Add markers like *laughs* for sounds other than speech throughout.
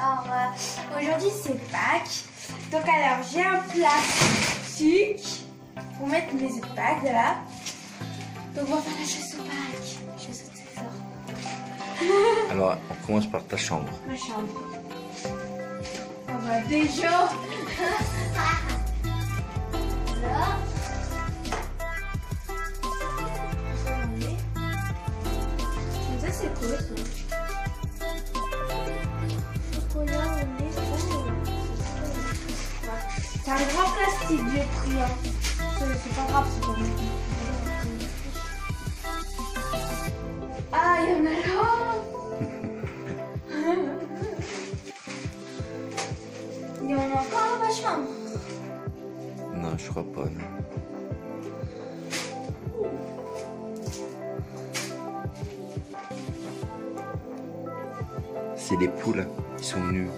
alors euh, aujourd'hui c'est Pâques. Donc alors j'ai un plastique pour mettre mes œufs de Pâques de là. Donc on va faire la chasse aux Pâques. Chasse au trésor. Alors, on commence par ta chambre. Ma chambre. On va déjà. *laughs* C'est un grand plastique j'ai pris. Hein. C'est pas grave, c'est pas grave. Ah, il y en a là Il y en a encore dans ma. Non, je crois pas. non. C'est les poules, ils sont venus.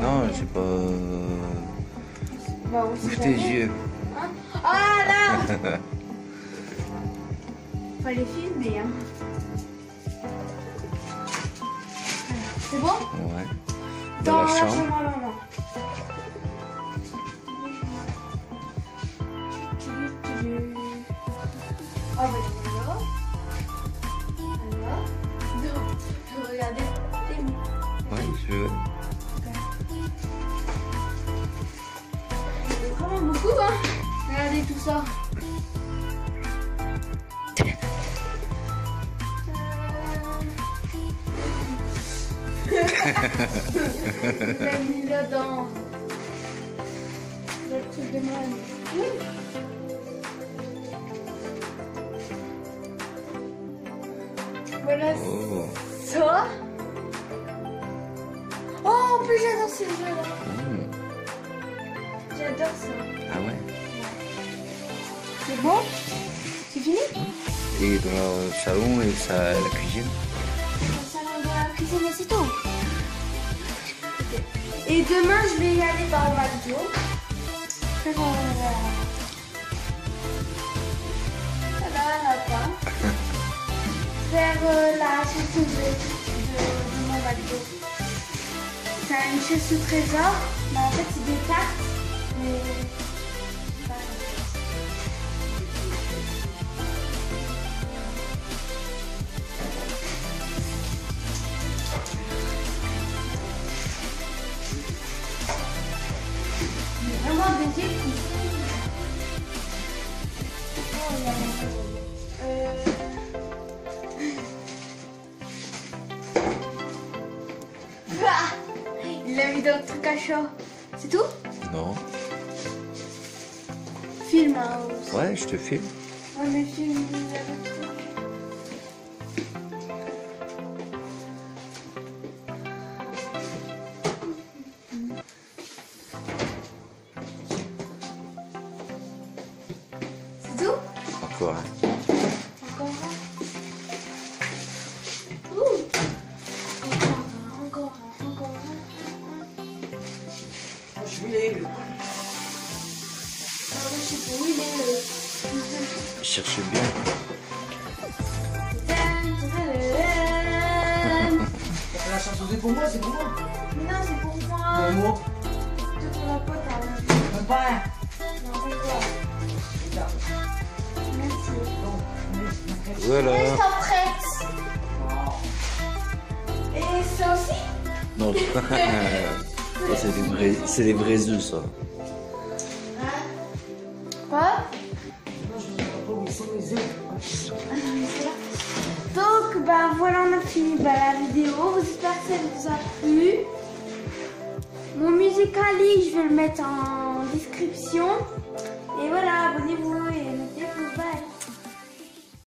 Non, c'est pas. Bah, Ouvre tes yeux. Hein ah là *laughs* Fallait filmer hein. C'est bon Ouais. Dans la chambre. non, non, non. Ah bah alors Alors Non, regardez les mots. Ouais, je veux. C'est vraiment beaucoup hein Regardez tout ça. Mis là-dedans. Le truc de moi. Oui. Voilà Oh. ça. Oh, en plus j'adore ces jeux-là. Hmm. J'adore ça. Ah ouais. C'est bon? C'est fini? Et dans le salon et ça, la cuisine? Dans le salon de la cuisine c'est tout. Et demain, je vais y aller dans vidéo. Faire euh, la... chanson de, de, de mon McDo. C'est une chasse au trésor, mais en fait c'est des cartes. Ah Il l'a mis dans le truc à chat. C'est tout? Non. Film, hein, aussi. Ouais, je te filme. Ouais, mais film, il y a le truc. C'est tout? Encore un. Le. Cherchez bien. La chanson c'est pour moi, c'est pour moi. Mais non, c'est pour moi. Pour moi. C'est pour la pote à la Même pas un. Non, c'est quoi Regarde. Merci. Voilà. Et ça prête. Et ça aussi Non, *laughs* ça, c'est des vrais, c'est des vrais œufs, ça. Donc, bah voilà, on a fini bah, la vidéo. J'espère que ça vous a plu. Mon musicali, je vais le mettre en description. Et voilà, abonnez-vous et